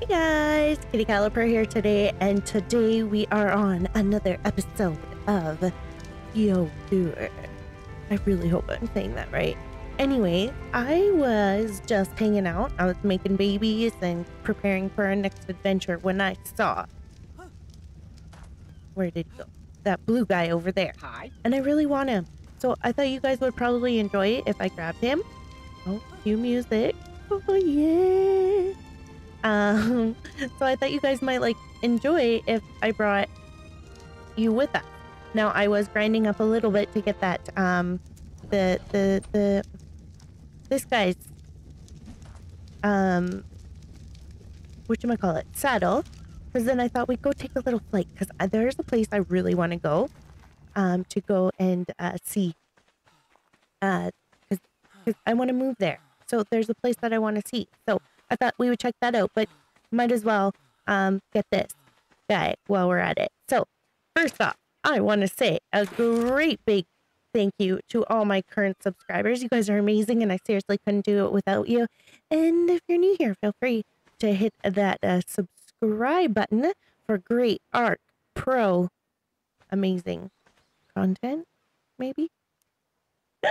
Hey guys, Kittykatlapurr here today, and today we are on another episode of Yo Tour. I really hope I'm saying that right. Anyway, I was just hanging out. I was making babies and preparing for our next adventure when I saw. Where did he go? That blue guy over there. Hi. And I really want him. So I thought you guys would probably enjoy it if I grabbed him. Oh, cue music. Oh, yeah. Um, so I thought you guys might like enjoy if I brought you with us. Now I was grinding up a little bit to get that um the the the this guy's um what you call it saddle. Because then I thought we'd go take a little flight because there's a place I really want to go um to go and uh, see. Uh because I want to move there. So there's a place that I want to see. So I thought we would check that out, but might as well um, get this guy while we're at it. So, first off, I want to say a great big thank you to all my current subscribers. You guys are amazing, and I seriously couldn't do it without you. And if you're new here, feel free to hit that uh, subscribe button for great art, pro, amazing content, maybe.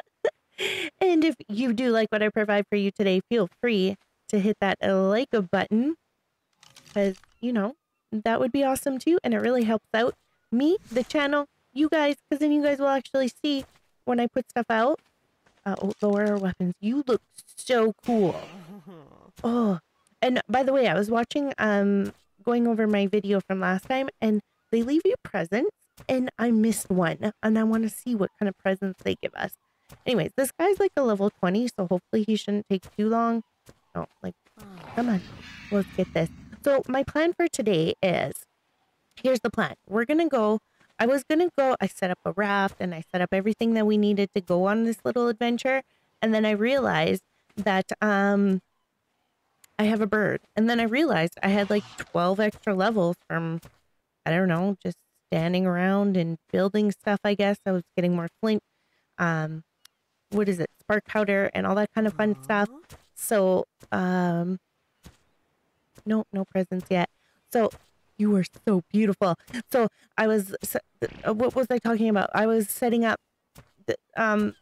and if you do like what I provide for you today, feel free to hit that like a button because, you know, that would be awesome too. And it really helps out me, the channel, you guys, because then you guys will actually see when I put stuff out. Uh, oh, lower our weapons. You look so cool. Oh, and by the way, I was watching, um, going over my video from last time and they leave you presents and I missed one and I want to see what kind of presents they give us. Anyways, this guy's like a level 20, so hopefully he shouldn't take too long. Oh, like, come on. Let's get this. So my plan for today is, here's the plan. We're going to go, I was going to go, I set up a raft and I set up everything that we needed to go on this little adventure. And then I realized that, um, I have a bird. And then I realized I had like 12 extra levels from, I don't know, just standing around and building stuff, I guess. I was getting more flint, um, what is it, spark powder and all that kind of fun stuff. So, um, no, no presents yet. So, you are so beautiful. So, I was, uh, what was I talking about? I was setting up, um,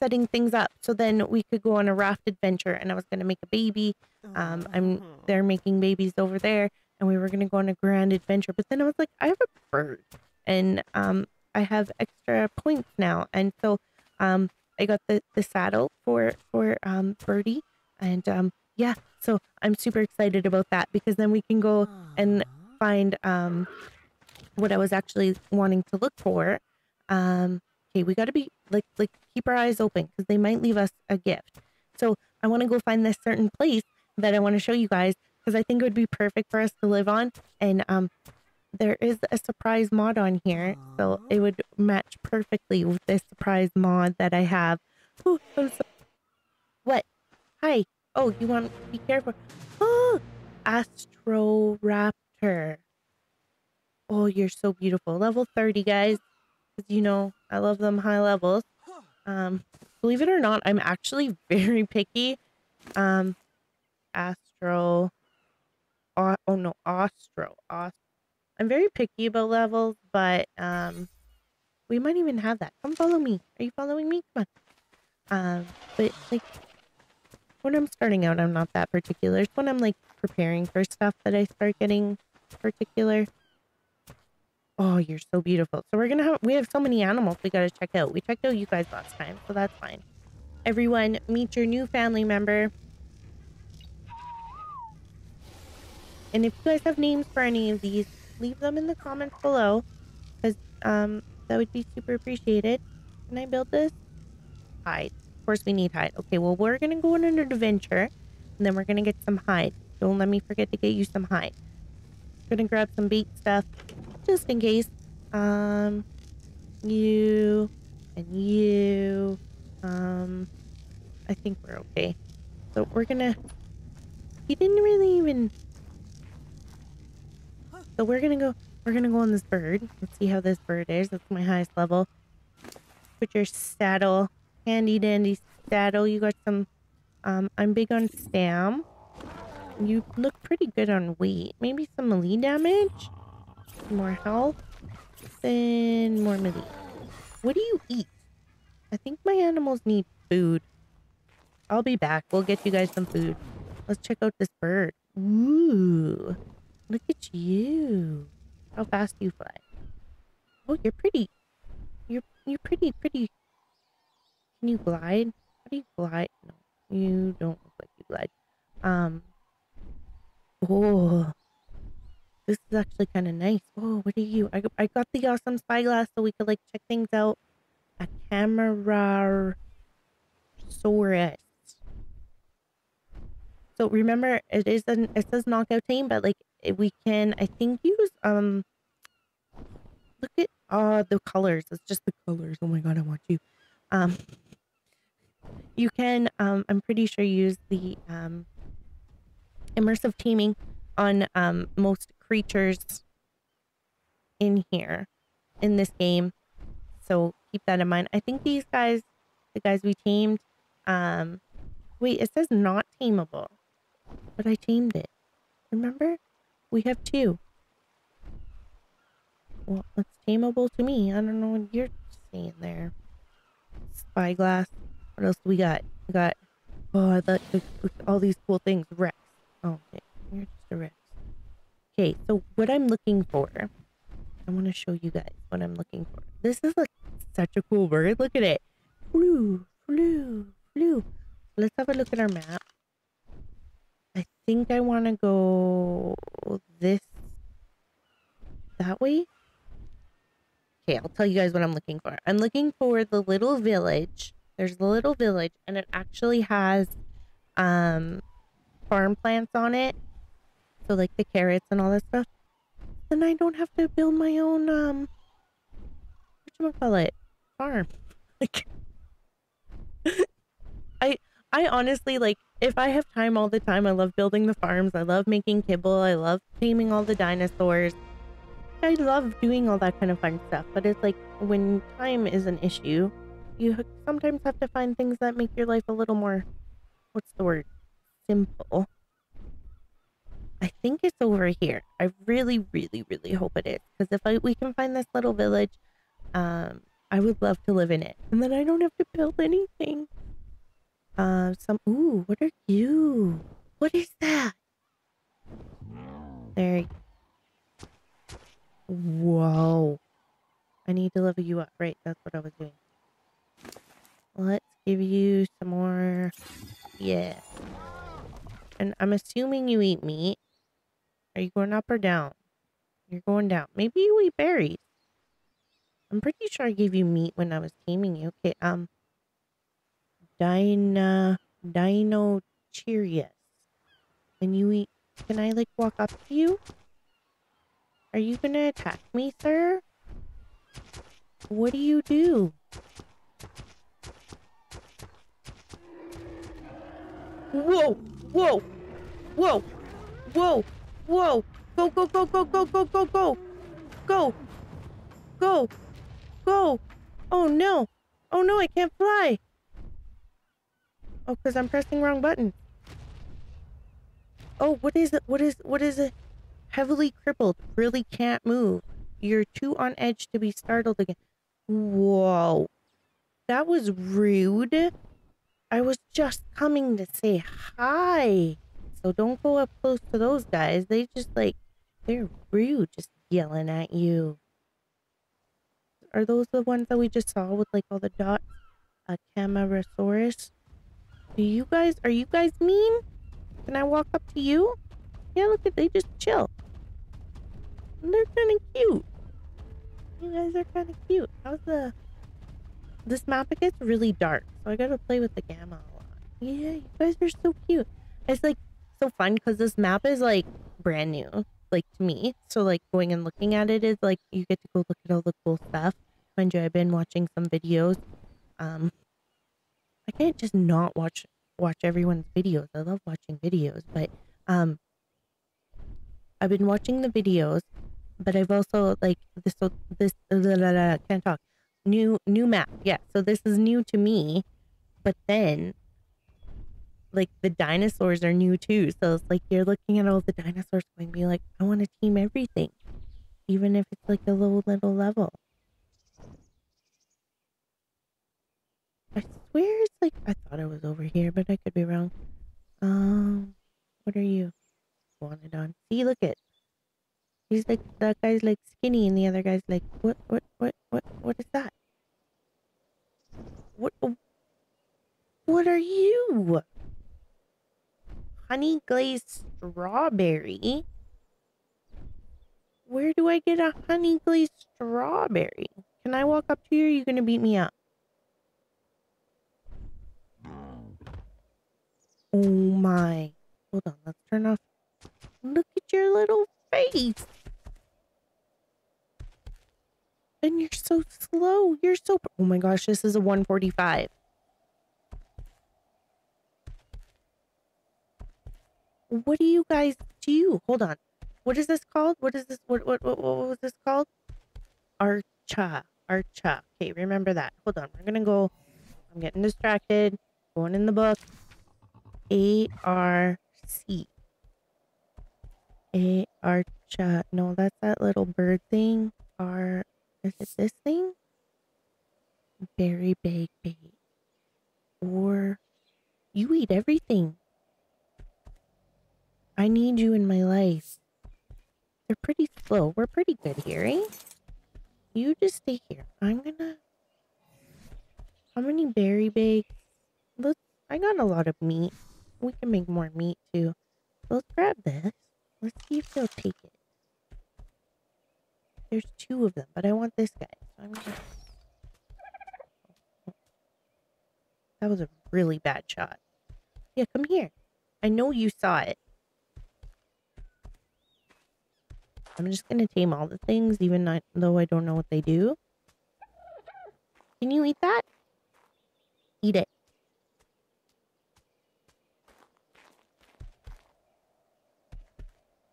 setting things up so then we could go on a raft adventure and I was going to make a baby. Um, I'm, they're making babies over there and we were going to go on a grand adventure. But then I was like, I have a bird and, um, I have extra points now. And so, um, I got the, the saddle for, for, um, Birdie and um yeah so i'm super excited about that because then we can go and find um what i was actually wanting to look for. Um okay we got to be like like keep our eyes open because they might leave us a gift. So i want to go find this certain place that i want to show you guys because i think it would be perfect for us to live on. And um there is a surprise mod on here so it would match perfectly with this surprise mod that i have. Ooh, so what Hi. Oh, you want to be careful. Oh, Astroraptor. Oh, you're so beautiful. Level 30, guys. Because, you know, I love them high levels. Um, believe it or not, I'm actually very picky. Um, Astro. Oh, oh no, Astro. Ost I'm very picky about levels, but, um, we might even have that. Come follow me. Are you following me? Come on. Um, but, like, when I'm starting out, I'm not that particular. It's when I'm like preparing for stuff that I start getting particular. Oh, you're so beautiful. So we're gonna have we have so many animals we gotta check out. We checked out you guys last time, so that's fine. Everyone, meet your new family member. And if you guys have names for any of these, leave them in the comments below. Because um that would be super appreciated. Can I build this? Hide course we need hide. Okay, well, we're going to go on an adventure, and then we're going to get some hide. Don't let me forget to get you some hide. Gonna grab some bait stuff, just in case. Um, you, and you, um, I think we're okay. So we're gonna, he didn't really even, so we're gonna go, we're gonna go on this bird. Let's see how this bird is. That's my highest level. Put your saddle handy dandy saddle. You got some, um, I'm big on stam. you look pretty good on weight. Maybe some melee damage? More health? Then more melee. What do you eat? I think my animals need food. I'll be back. We'll get you guys some food. Let's check out this bird. Ooh. Look at you. How fast you fly? Oh, you're pretty. You're you're pretty, pretty. Can you glide? How do you glide? No, you don't look like you glide. Um. Oh. This is actually kind of nice. Oh, what are you? I, I got the awesome spyglass so we could like check things out. A camera saurus. So remember, it is an it says knockout team, but like we can I think use um. Look at uh the colors. It's just the colors. Oh my god, I want you. Um. You can um I'm pretty sure use the um immersive taming on um most creatures in here in this game. So keep that in mind. I think these guys, the guys we tamed, um, wait, it says not tameable, but I tamed it. Remember? We have two. Well, it's tameable to me. I don't know what you're saying there. Spyglass. What else do we got? We got, oh, I thought all these cool things. Rex. Oh, okay. You're just a Rex. Okay, so what I'm looking for, I want to show you guys what I'm looking for. This is like such a cool bird. Look at it. Flew, flew, flew. Let's have a look at our map. I think I want to go this that way. Okay, I'll tell you guys what I'm looking for. I'm looking for the little village. There's a little village and it actually has um farm plants on it so like the carrots and all that stuff. Then I don't have to build my own um what call it farm. Like I I honestly like if I have time all the time, I love building the farms. I love making kibble. I love taming all the dinosaurs. I love doing all that kind of fun stuff. But it's like when time is an issue, you sometimes have to find things that make your life a little more what's the word? Simple. I think it's over here. I really, really, really hope it is. Because if I, we can find this little village, um, I would love to live in it. And then I don't have to build anything. Uh, some, ooh, what are you? What is that? There. Whoa. I need to level you up. Right, that's what I was doing. Let's give you some more. Yeah. And I'm assuming you eat meat. Are you going up or down? You're going down. Maybe you eat berries. I'm pretty sure I gave you meat when I was taming you. Okay, um. Dino, Dino. Can you eat? Can I, like, walk up to you? Are you gonna attack me, sir? What do you do? Whoa! Whoa! Whoa! Whoa! Whoa! Go, go, go, go, go, go, go, go! Go! Go! Go! Oh no! Oh no, I can't fly! Oh, because I'm pressing wrong button. Oh, what is it? What is, what is it? Heavily crippled. Really can't move. You're too on edge to be startled again. Whoa. That was rude. I was just coming to say hi. So don't go up close to those guys. They just like, they're rude, just yelling at you. Are those the ones that we just saw with like all the dots? A Camarasaurus? Do you guys, are you guys mean? Can I walk up to you? Yeah, look at, they just chill. They're kind of cute. You guys are kind of cute. How's the, this map, gets really dark. So I gotta play with the gamma a lot. Yeah, you guys are so cute. It's like so fun because this map is like brand new, like to me. So like going and looking at it is like you get to go look at all the cool stuff. Mind you, I've been watching some videos. Um, I can't just not watch watch everyone's videos. I love watching videos, but um, I've been watching the videos, but I've also like this this blah, blah, blah, can't talk new new map. Yeah, so this is new to me, but then like the dinosaurs are new too. So it's like you're looking at all the dinosaurs going be like, I want to team everything. Even if it's like a low little level. I swear it's like I thought I was over here, but I could be wrong. Um what are you? Wanted on. See, look it. He's like that guy's like skinny and the other guy's like what what what what what is that? What oh, what are you? Honey glazed strawberry? Where do I get a honey glazed strawberry? Can I walk up to you or are you gonna beat me up? Oh my. Hold on, let's turn off. Look at your little face. And you're so slow. You're so. Oh my gosh, this is a 145. What do you guys do? Hold on. What is this called? What is this? What what what, what was this called? Archa. Archa. Okay, remember that. Hold on. We're gonna go. I'm getting distracted. Going in the book. A R C. A Archa. No, that's that little bird thing. R. Is it this thing? Berry bag bait. Or you eat everything. I need you in my life. They're pretty slow. We're pretty good here, eh? You just stay here. I'm gonna... How many berry bags? Let's... I got a lot of meat. We can make more meat, too. let's grab this. Let's see if they'll take it. There's two of them, but I want this guy. So. That was a really bad shot. Yeah, come here. I know you saw it. I'm just gonna tame all the things, even though I don't know what they do. Can you eat that? Eat it.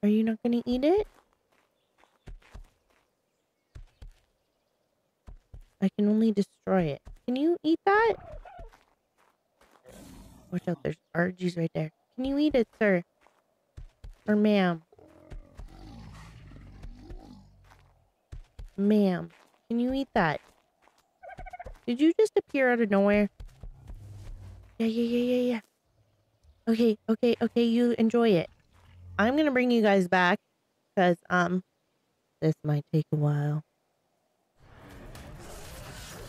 Are you not gonna eat it? I can only destroy it. Can you eat that? Watch out, there's RGs right there. Can you eat it, sir? Or ma'am? Ma'am, can you eat that? Did you just appear out of nowhere? Yeah, yeah, yeah, yeah, yeah. Okay, okay, okay, you enjoy it. I'm gonna bring you guys back because, um, this might take a while.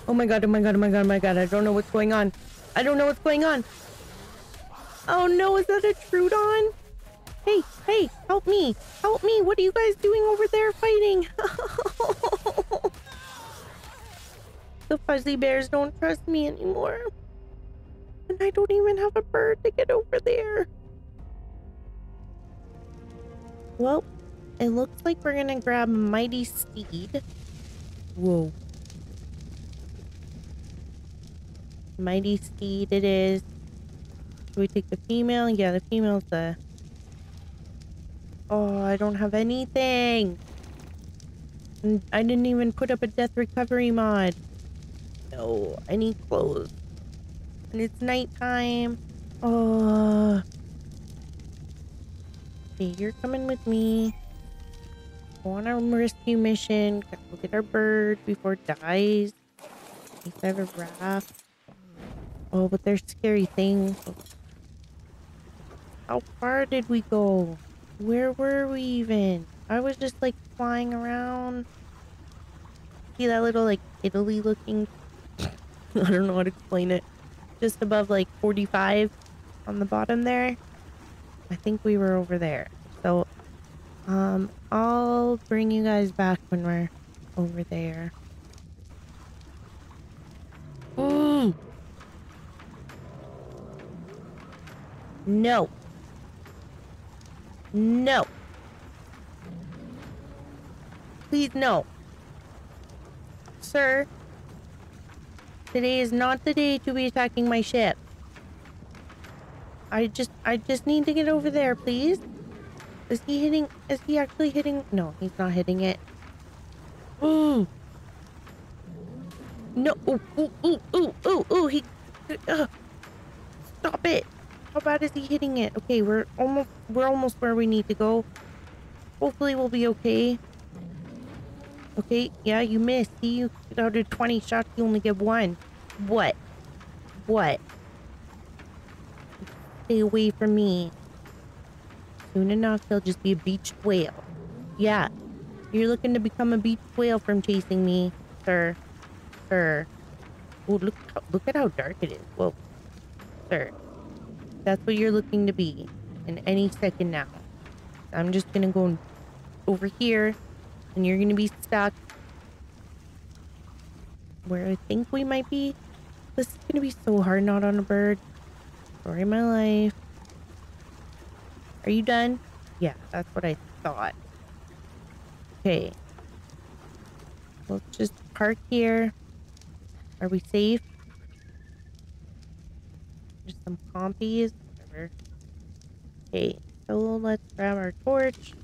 Oh my god, oh my god, oh my god, oh my god, I don't know what's going on. I don't know what's going on. Oh no, is that a Troodon? Hey, hey, help me. Help me. What are you guys doing over there fighting? the fuzzy bears don't trust me anymore. And I don't even have a bird to get over there. Well, it looks like we're gonna grab Mighty Steed. Whoa. Mighty Steed it is. Do we take the female? Yeah, the female's the Oh, I don't have anything. I didn't even put up a death recovery mod. No, I need clothes. And it's nighttime. Oh. Okay, you're coming with me. Go on our rescue mission. Go get our bird before it dies. Case I have a raft. Oh, but there's scary things. How far did we go? Where were we even? I was just like flying around. See that little like Italy looking? I don't know how to explain it. Just above like 45 on the bottom there. I think we were over there. So, um, I'll bring you guys back when we're over there. Ooh. No. No. Please, no. Sir, today is not the day to be attacking my ship. I just, I just need to get over there, please. Is he hitting, is he actually hitting? No, he's not hitting it. Ooh. No, ooh, ooh, ooh, ooh, ooh, ooh, he, uh, stop it. How bad is he hitting it? Okay, we're almost we're almost where we need to go. Hopefully we'll be okay. Okay, yeah, you missed. See, you out of 20 shots, you only get one. What? What? Stay away from me. Soon enough, he'll just be a beached whale. Yeah, you're looking to become a beached whale from chasing me, sir. Sir. Oh, look, look at how dark it is. Whoa. Sir. That's what you're looking to be in any second now. I'm just gonna go over here and you're gonna be stuck where I think we might be. This is gonna be so hard not on a bird. Story my life. Are you done? Yeah, that's what I thought. Okay. Let's just park here. Are we safe? Some compies. Whatever. Okay, so let's grab our torch.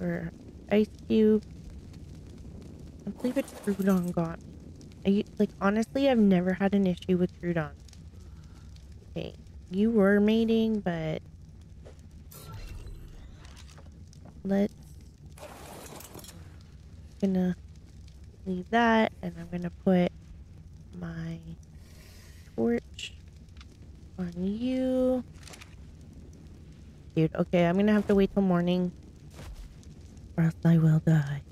Or ice cube. I believe it's Groudon got I, like, honestly, I've never had an issue with Groudon. Okay, you were mating, but... Let's... Gonna leave that, and I'm gonna put my torch on you. Dude, okay, I'm gonna have to wait till morning or else I will die.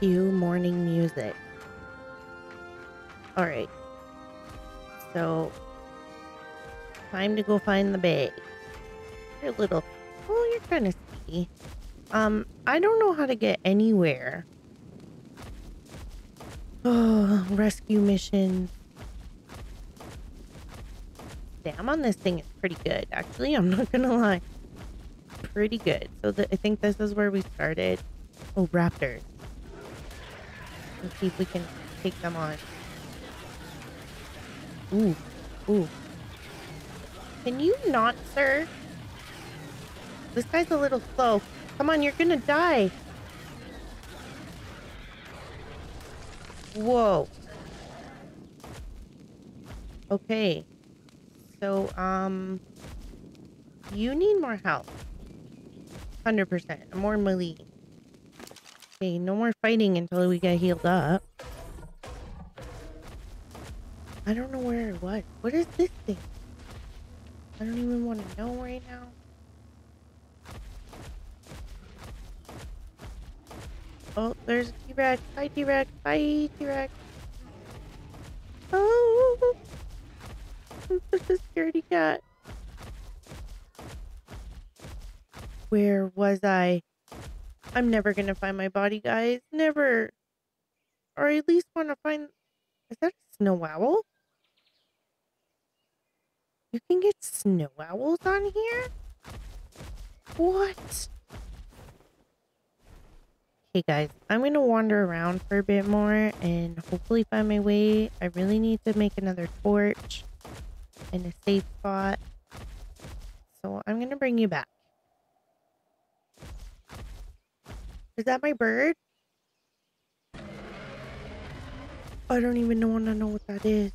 Cue morning music. Alright. So, time to go find the bay. You're a little... Oh, you're kind of sneaky. Um, I don't know how to get anywhere. Oh, rescue missions. Damn on this thing is pretty good. Actually, I'm not gonna lie. Pretty good. So I think this is where we started. Oh, raptors. Let's see if we can take them on. Ooh. Ooh. Can you not, sir? This guy's a little slow. Come on, you're gonna die. Whoa. Okay. So, um, you need more help. 100%. More melee. Okay, no more fighting until we get healed up. I don't know where it was. What is this thing? I don't even want to know right now. Oh, there's a T-Rex. Hi, T-Rex. Bye, T-Rex. Oh! I'm such a scaredy cat. Where was I? I'm never gonna find my body, guys. Never. Or at least want to find... Is that a snow owl? You can get snow owls on here? What? Okay, guys, I'm going to wander around for a bit more and hopefully find my way. I really need to make another torch in a safe spot. So I'm going to bring you back. Is that my bird? I don't even want to know what that is.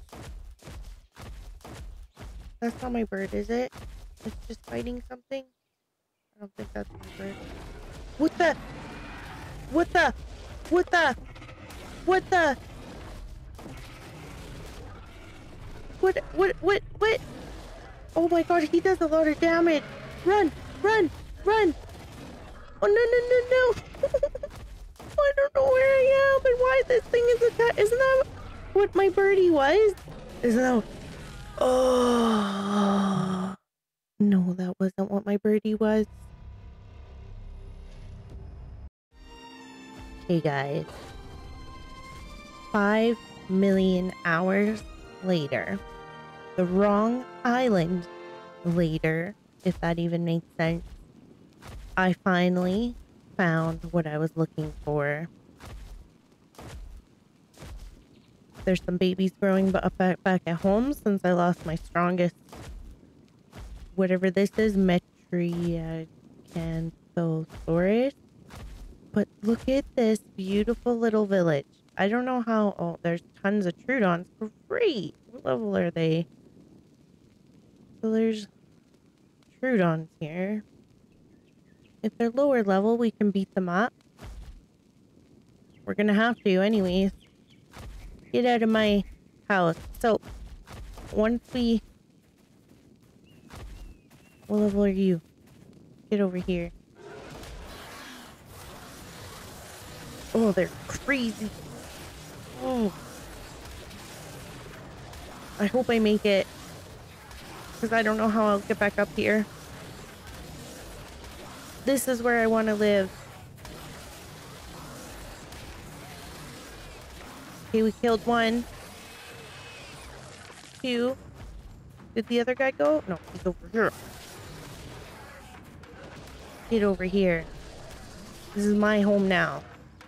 That's not my bird, is it? It's just fighting something? I don't think that's my bird. What the? What the? What the? What the? What, what, what, what? Oh my god, he does a lot of damage. Run, run, run. Oh, no, no, no, no. I don't know where I am and why this thing is attacked. Isn't that what my birdie was? Isn't that... Oh... No, that wasn't what my birdie was. Hey guys. Five million hours later the wrong island later, if that even makes sense. I finally found what I was looking for. There's some babies growing back, back at home since I lost my strongest, whatever this is, Metriacanthosaurus. But look at this beautiful little village. I don't know how. Oh, there's tons of Troodons. Great. What level are they? So there's Troodons here. If they're lower level, we can beat them up. We're gonna have to anyways. Get out of my house. So, once we... What level are you? Get over here. Oh, they're crazy. Oh. I hope I make it. Because I don't know how I'll get back up here. This is where I want to live. Okay, we killed one. Two. Did the other guy go? No, he's over here. Get over here. This is my home now.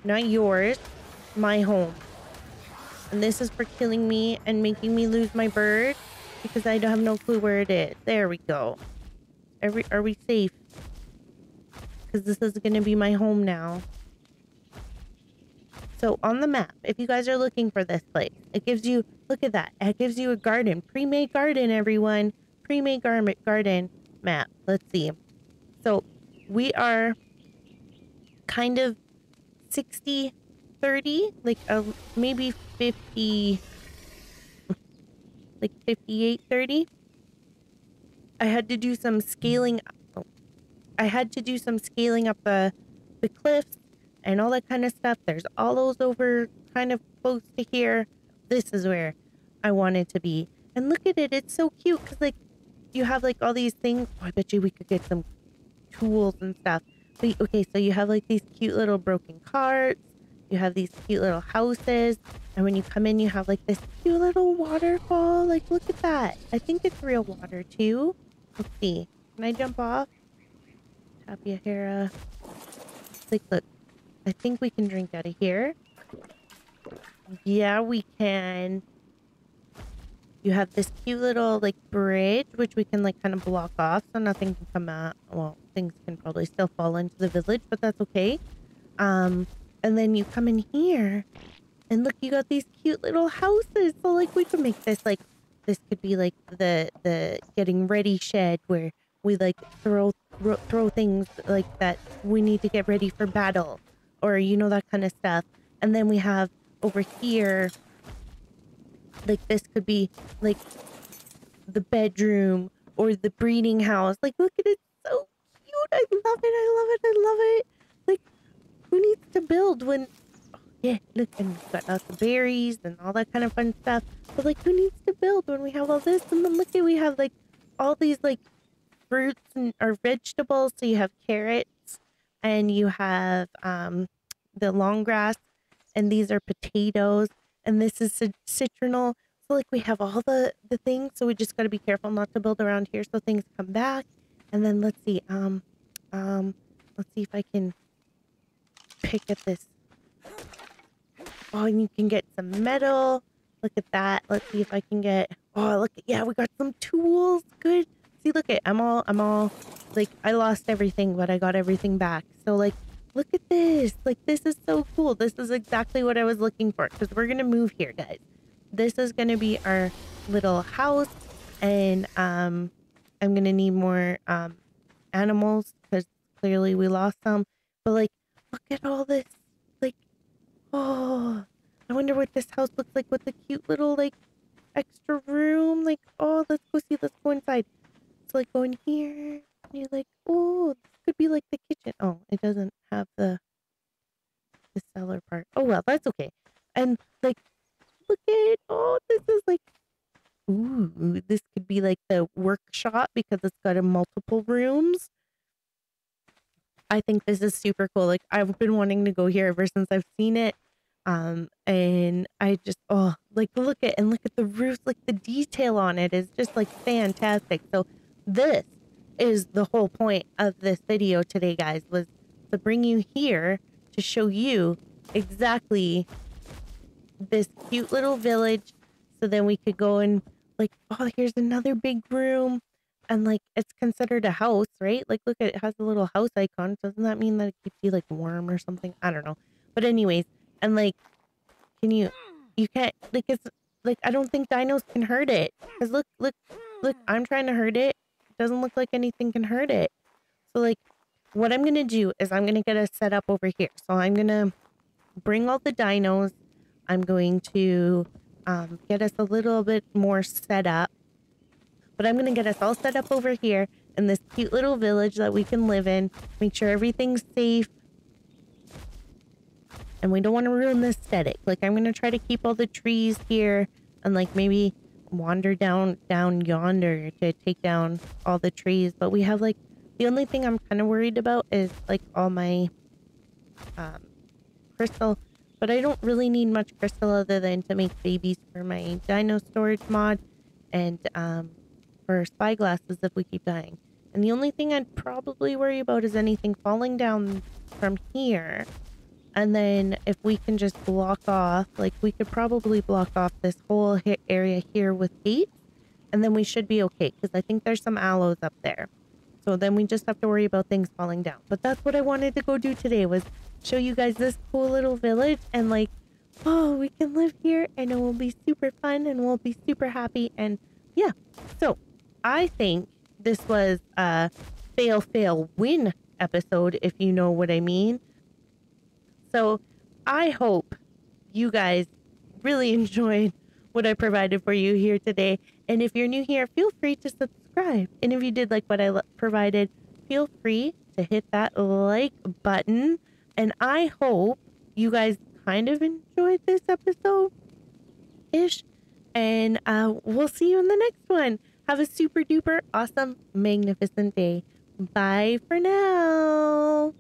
Not yours. My home. And this is for killing me and making me lose my bird because I don't have no clue where it is. There we go. Are we, are we safe? Because this is going to be my home now. So on the map, if you guys are looking for this place, it gives you, look at that. It gives you a garden, pre-made garden, everyone. Pre-made garment garden map. Let's see. So we are kind of 60, 30, like a, maybe 50, like 58, 30. I had to do some scaling. I had to do some scaling up the, the cliffs and all that kind of stuff. There's all those over kind of close to here. This is where I wanted to be. And look at it. It's so cute because like you have like all these things. Oh, I bet you we could get some tools and stuff. But, okay, so you have like these cute little broken carts. You have these cute little houses. And when you come in, you have like this cute little waterfall. Like, look at that. I think it's real water too. Let's see. Can I jump off? Tapiahara. Like, look. I think we can drink out of here. Yeah, we can. You have this cute little like bridge, which we can like kind of block off so nothing can come out. Well, things can probably still fall into the village, but that's okay. Um, and then you come in here and look, you got these cute little houses. So like we could make this like, this could be like the, the getting ready shed where we like throw, throw, throw things like that we need to get ready for battle or you know that kind of stuff and then we have over here like this could be like the bedroom or the breeding house. Like look at it so cute. I love it i love it i love it. Like who needs to build when yeah look and we've got lots of berries and all that kind of fun stuff. But like who needs to build when we have all this? And then look at we have like all these like fruits and or vegetables. So you have carrots and you have um, the long grass, and these are potatoes, and this is citronal. So like we have all the the things, so we just got to be careful not to build around here so things come back. And then let's see, um, um, let's see if I can pick at this. Oh, and you can get some metal. Look at that. Let's see if I can get. Oh, look! Yeah, we got some tools. Good. See, look at I'm all I'm all like I lost everything, but I got everything back. So like look at this. Like this is so cool. This is exactly what I was looking for because we're gonna move here, guys. This is gonna be our little house, and um, I'm gonna need more um animals because clearly we lost some. But like, look at all this. Like, oh, I wonder what this house looks like with the cute little like extra room. Like, oh, let's go see. Let's go inside. It's like going here. And you're like, oh, could be like the kitchen. Oh, it doesn't have the the cellar part. Oh well, that's okay. And like, look at oh, this is like, ooh, this could be like the workshop because it's got a multiple rooms. I think this is super cool. Like I've been wanting to go here ever since I've seen it. Um, and I just, oh, like look at, and look at the roof, like the detail on it is just like fantastic. So this is the whole point of this video today, guys, was to bring you here to show you exactly this cute little village. So then we could go and like, oh, here's another big room. And like, it's considered a house, right? Like, look it has a little house icon. Doesn't that mean that it keeps you like warm or something? I don't know. But anyways, and like can you, you can't, like, it's, like, I don't think dinos can hurt it. Cause look, look, look, I'm trying to hurt it. Doesn't look like anything can hurt it. So like, what I'm going to do is I'm going to get us set up over here. So I'm going to bring all the dinos. I'm going to um, get us a little bit more set up. But I'm going to get us all set up over here in this cute little village that we can live in. Make sure everything's safe. And we don't want to ruin the aesthetic. Like I'm going to try to keep all the trees here and like maybe wander down down yonder to take down all the trees. But we have like the only thing I'm kind of worried about is like all my um, crystal. But I don't really need much crystal other than to make babies for my dino storage mod and um, for spy glasses if we keep dying. And the only thing I'd probably worry about is anything falling down from here. And then if we can just block off, like we could probably block off this whole area here with eight. And then we should be okay because I think there's some aloes up there. So then we just have to worry about things falling down. But that's what I wanted to go do today was show you guys this cool little village and like, oh, we can live here and it will be super fun and we'll be super happy. And yeah, so I think this was a fail, fail, win episode, if you know what I mean. So I hope you guys really enjoyed what I provided for you here today. And if you're new here, feel free to subscribe. And if you did like what I provided, feel free to hit that like button. And I hope you guys kind of enjoyed this episode ish. And uh, we'll see you in the next one. Have a super duper awesome, magnificent day. Bye for now.